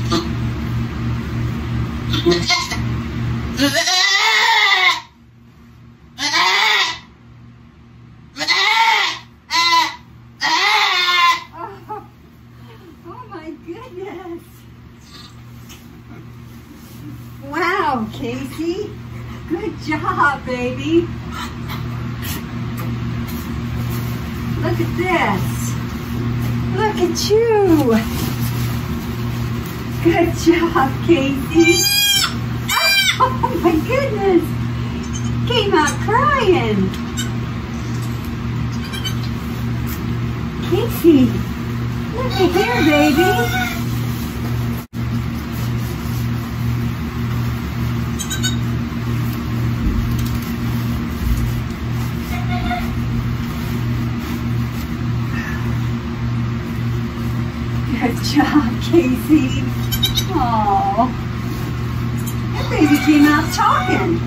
Oh, I see a foot. Oh, oh my goodness. Wow, Casey. Good job, baby. Look at this. Look at you. Job, Casey. Oh my goodness. Came out crying. Casey, look at here, baby. Good job, Casey. That baby came out talking.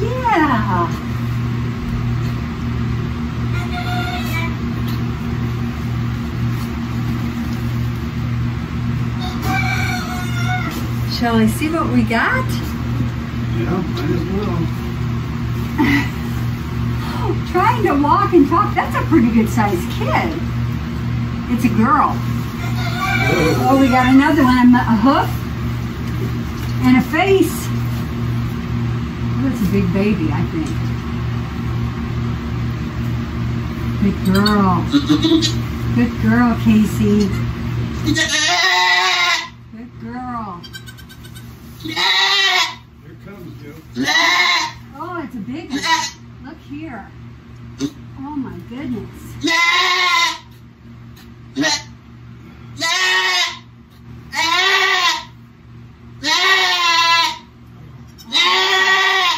Yeah. Shall I see what we got? Yeah, might as well. Trying to walk and talk, that's a pretty good sized kid. It's a girl. Oh, we got another one, a hoof and a face. Oh, that's a big baby, I think. Good girl. Good girl, Casey. Good girl. Here comes Joe. Oh, it's a big one. Look here. Oh my goodness.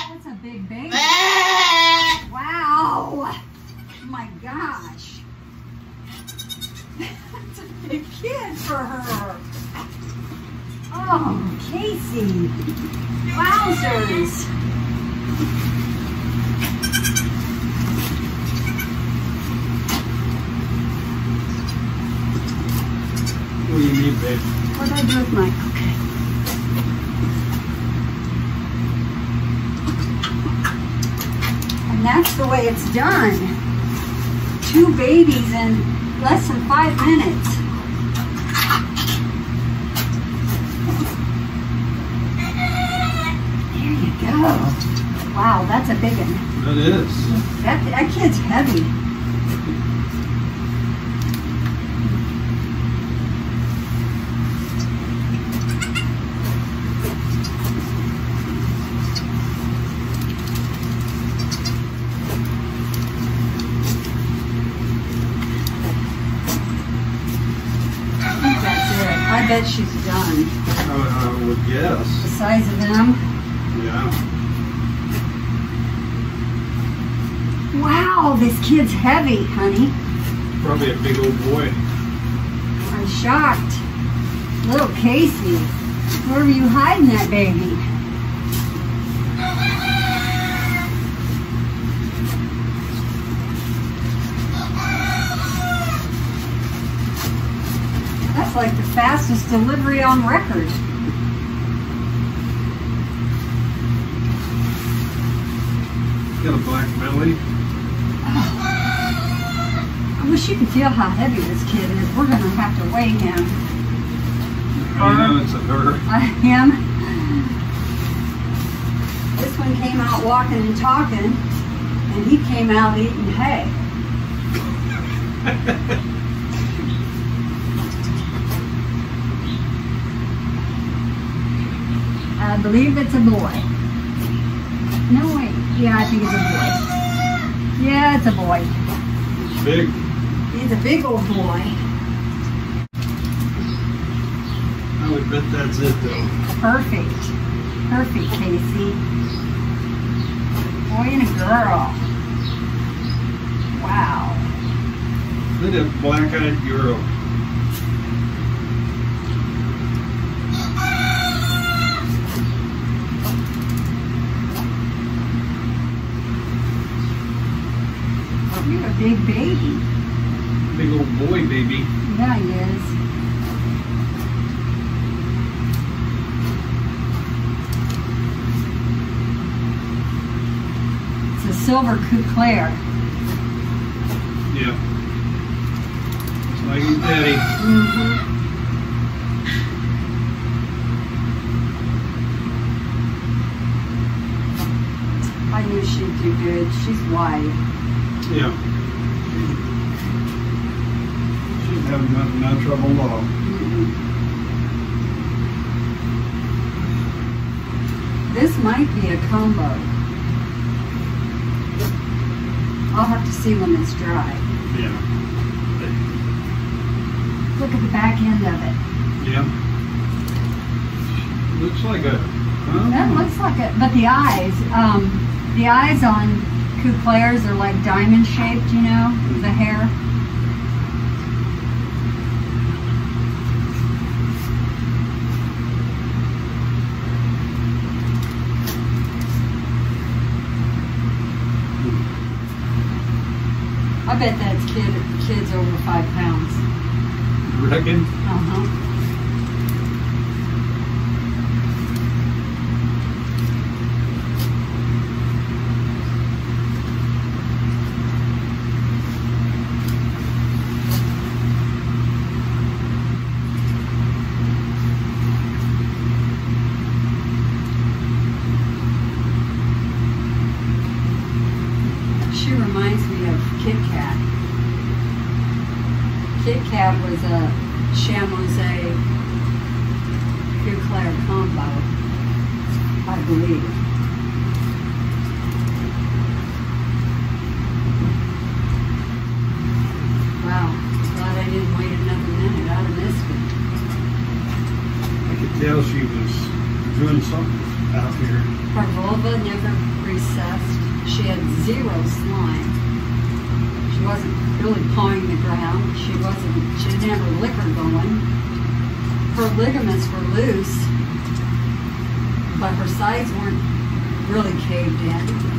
That's a big baby. Wow. Oh my gosh. That's a big kid for her. Oh, Casey. Wowzers. What do you need, babe? What did I do with my okay? And that's the way it's done. Two babies in less than five minutes. There you go. Wow, that's a big one. That is. That, that kid's heavy. Bet she's done. I, I would guess. The size of them. Yeah. Wow, this kid's heavy, honey. Probably a big old boy. I'm shocked. Little Casey, where were you hiding that baby? Like the fastest delivery on record. Got a black belly. I wish you could feel how heavy this kid is. We're gonna have to weigh him. I know it's a her. I am. This one came out walking and talking, and he came out eating hay. I believe it's a boy. No, wait. Yeah, I think it's a boy. Yeah, it's a boy. Big. He's a big old boy. I would bet that's it though. Perfect. Perfect, Casey. Boy and a girl. Wow. Look at that black-eyed girl. You're a big baby. big old boy baby. Yeah, he is. It's a silver cou clair. Yeah. It's like daddy. Mm-hmm. I knew she'd do good. She's white. Yeah. She's having no, no trouble at all. Mm-mm. This might be a combo. I'll have to see when it's dry. Yeah. Look at the back end of it. Yeah. Looks like a. Huh? That looks like it, but the eyes, um, the eyes on cou are like diamond shaped, you know, the hair. I bet that's kid kids over five pounds. Reckon? Uh huh. She reminds me of Kit Kat. Kit Kat was a Chamonix Cou Clair combo, I believe. Wow, glad I didn't wait another minute. I'd have missed it. I could tell she was doing something out here. Her vulva never recessed. She had zero slime. She wasn't really pawing the ground. She wasn't, she didn't have her liquor going. Her ligaments were loose, but her sides weren't really caved in.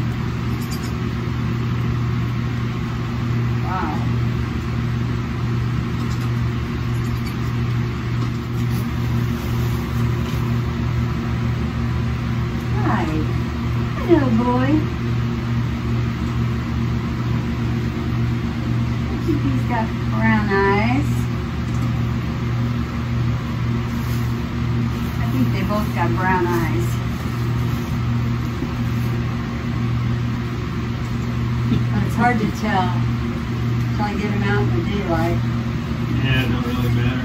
Wow. Hi. Hello, boy. I think he's got brown eyes. I think they both got brown eyes. But it's hard to tell until I get him out in the daylight. Yeah, it don't really matter.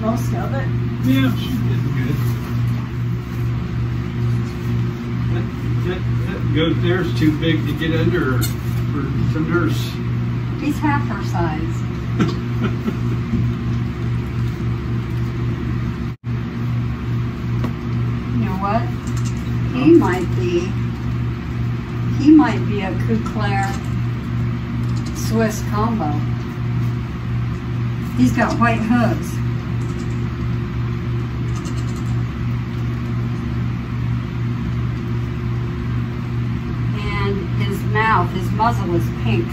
Most of it. Yeah, goat there's too big to get under her for to nurse. He's half her size. You know what? He might be, he might be a Cou Swiss combo. He's got white hooves. And his mouth, his muzzle is pink.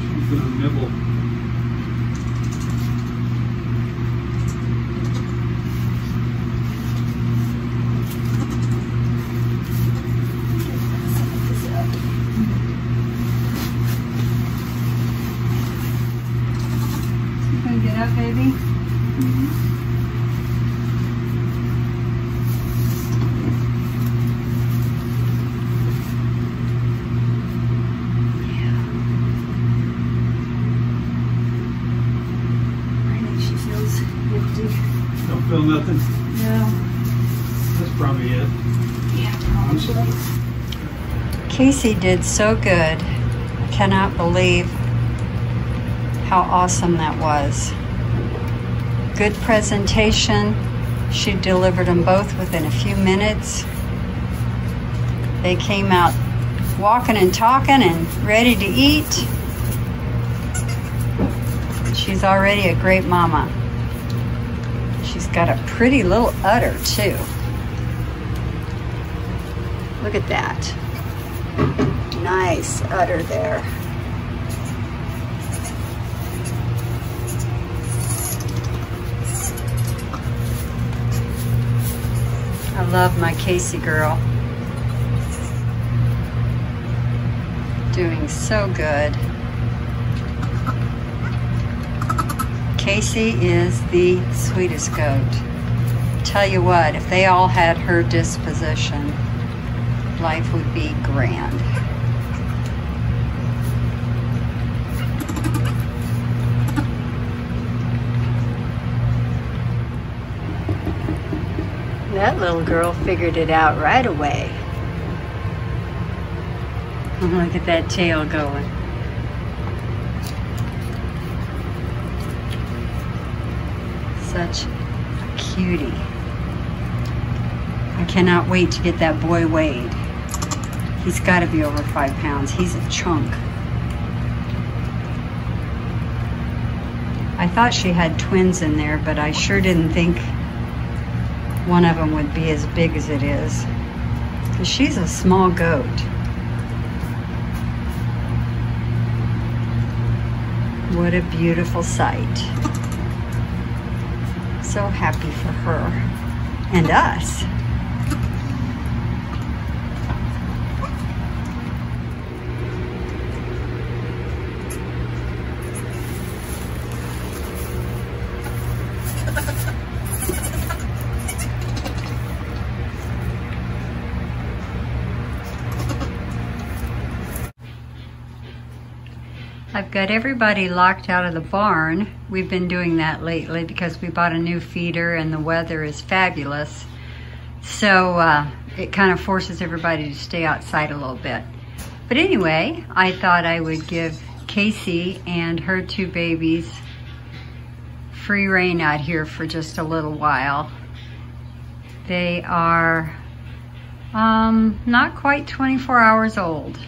She's gonna nibble. You gonna get up, baby? I think she feels empty. Don't feel nothing. No. That's probably it. Yeah, probably. Casey did so good. Cannot believe how awesome that was. good presentation. She delivered them both within a few minutes. They came out walking and talking and ready to eat. She's already a great mama. She's got a pretty little udder too. Look at that. Nice udder there. I love my Casey girl. Doing so good. Casey is the sweetest goat. Tell you what, if they all had her disposition, life would be grand. That little girl figured it out right away. Look at that tail going. Such a cutie. I cannot wait to get that boy weighed. He's got to be over five pounds. He's a chunk. I thought she had twins in there, but I sure didn't think one of them would be as big as it is. She's a small goat. What a beautiful sight. So happy for her and us. I've got everybody locked out of the barn. We've been doing that lately because we bought a new feeder and the weather is fabulous. So uh, it kind of forces everybody to stay outside a little bit. But anyway, I thought I would give Casey and her two babies free reign out here for just a little while. They are um, not quite 24 hours old.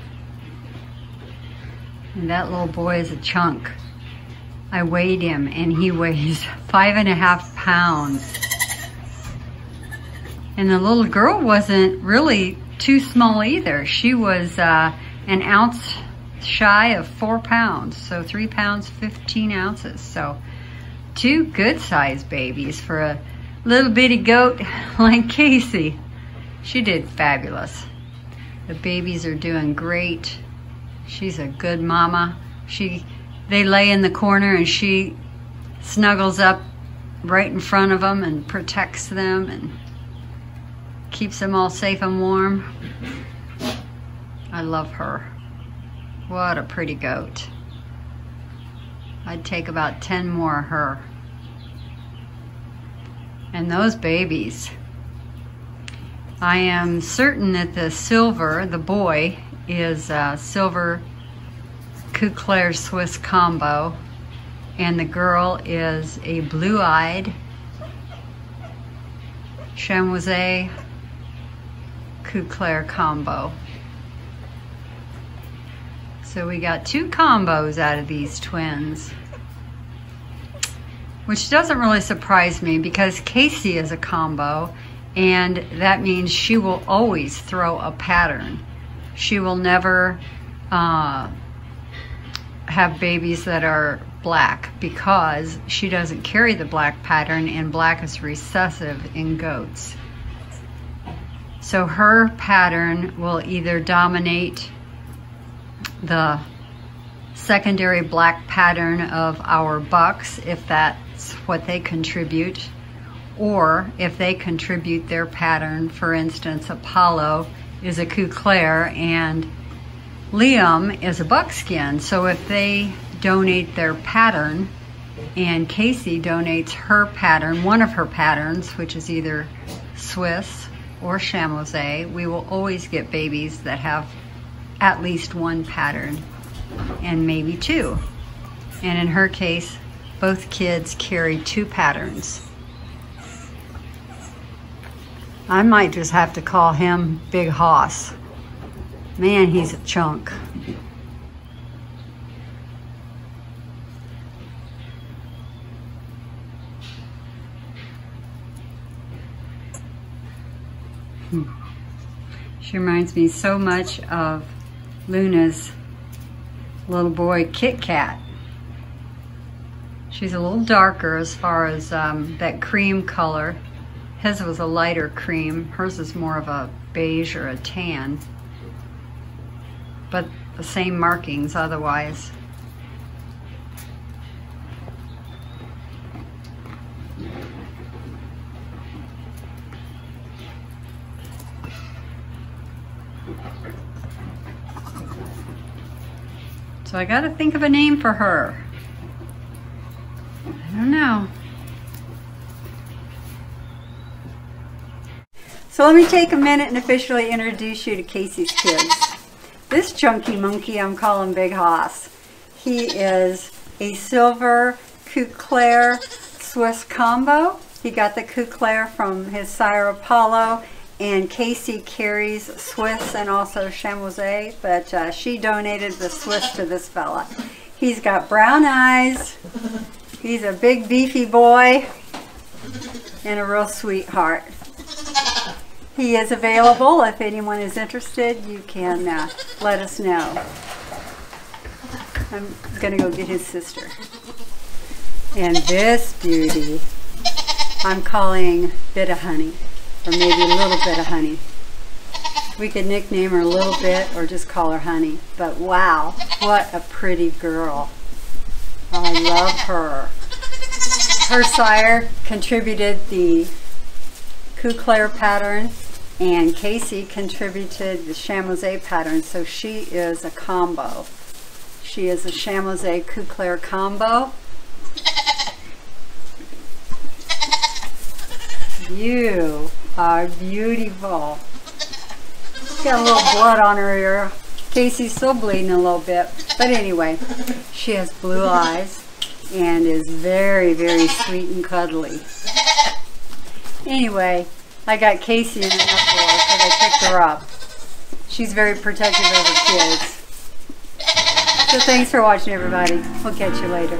And that little boy is a chunk. I weighed him and he weighs five and a half pounds. And the little girl wasn't really too small either. She was uh, an ounce shy of four pounds. So three pounds, 15 ounces. So two good sized babies for a little bitty goat like Casey. She did fabulous. The babies are doing great. She's a good mama. She, they lay in the corner and she snuggles up right in front of them and protects them and keeps them all safe and warm. I love her. What a pretty goat. I'd take about 10 more of her. And those babies. I am certain that the silver, the boy, is a silver Cou Swiss combo. And the girl is a blue-eyed Chamois Cou combo. So we got two combos out of these twins. Which doesn't really surprise me because Casey is a combo and that means she will always throw a pattern. She will never uh, have babies that are black because she doesn't carry the black pattern and black is recessive in goats. So her pattern will either dominate the secondary black pattern of our bucks if that's what they contribute or if they contribute their pattern, for instance, Apollo is a Cou Clair and Liam is a buckskin. So if they donate their pattern and Casey donates her pattern, one of her patterns, which is either Swiss or Chamois, we will always get babies that have at least one pattern and maybe two. And in her case, Both kids carry two patterns. I might just have to call him Big Hoss. Man, he's a chunk. Hmm. She reminds me so much of Luna's little boy Kit Kat. She's a little darker as far as um, that cream color. His was a lighter cream. Hers is more of a beige or a tan. But the same markings otherwise. So I got to think of a name for her. I don't know. So let me take a minute and officially introduce you to Casey's kids. This chunky monkey I'm calling Big Hoss. He is a silver Couclair Swiss combo. He got the Couclair from his sire Apollo and Casey carries Swiss and also Chamois, but uh, she donated the Swiss to this fella. He's got brown eyes, he's a big beefy boy, and a real sweetheart. He is available. If anyone is interested, you can uh, let us know. I'm going to go get his sister. And this beauty, I'm calling Bit of Honey or maybe a little bit of honey. We could nickname her a little bit or just call her honey. But wow, what a pretty girl. I love her. Her sire contributed the Couclair pattern and Casey contributed the Chamois pattern. So she is a combo. She is a Chamois Couclair combo. You are beautiful. Got a little blood on her ear. Casey's still bleeding a little bit. But anyway, she has blue eyes and is very, very sweet and cuddly. Anyway, I got Casey in the uproar because I picked her up. She's very protective of kids. So thanks for watching, everybody. We'll catch you later.